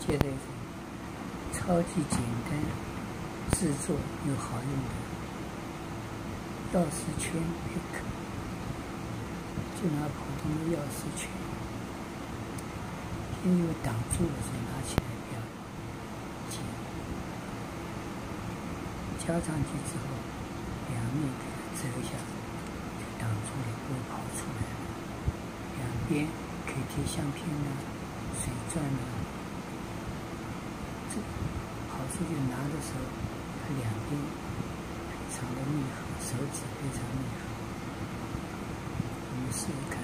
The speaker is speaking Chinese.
接的一种超级简单、制作又好用的钥匙圈 pick，就拿普通的钥匙圈，因为挡住了，所以拿起来比较紧。加上去之后，两面给它折一下，就挡住了，不会跑出来。两边可以贴相片啊，水钻啊。出去拿的时候，它两边非常的密合，手指非常密合。我们试一看。